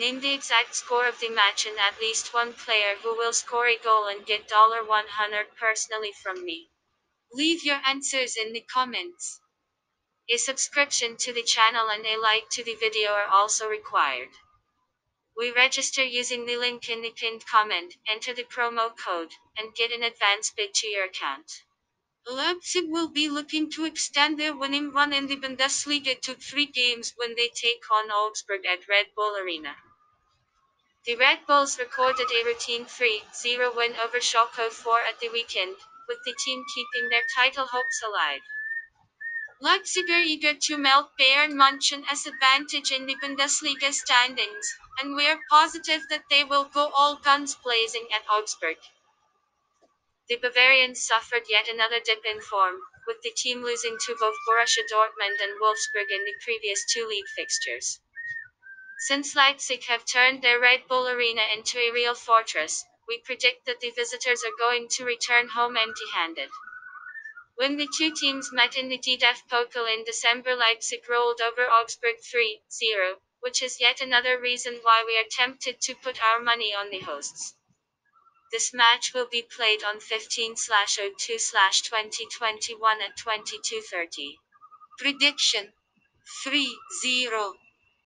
Name the exact score of the match and at least one player who will score a goal and get 100 personally from me. Leave your answers in the comments. A subscription to the channel and a like to the video are also required. We register using the link in the pinned comment, enter the promo code, and get an advance bid to your account. Leipzig will be looking to extend their winning run in the Bundesliga to three games when they take on Augsburg at Red Bull Arena. The Red Bulls recorded a routine 3-0 win over Schalke 04 at the weekend, with the team keeping their title hopes alive. Leipzig are eager to melt Bayern München's advantage in the Bundesliga standings, and we are positive that they will go all guns blazing at Augsburg. The Bavarians suffered yet another dip in form, with the team losing to both Borussia Dortmund and Wolfsburg in the previous two league fixtures. Since Leipzig have turned their Red Bull Arena into a real fortress, we predict that the visitors are going to return home empty-handed. When the two teams met in the DFB Pokal in December Leipzig rolled over Augsburg 3-0, which is yet another reason why we are tempted to put our money on the hosts. This match will be played on 15/02/2021 at 22:30. Prediction 3-0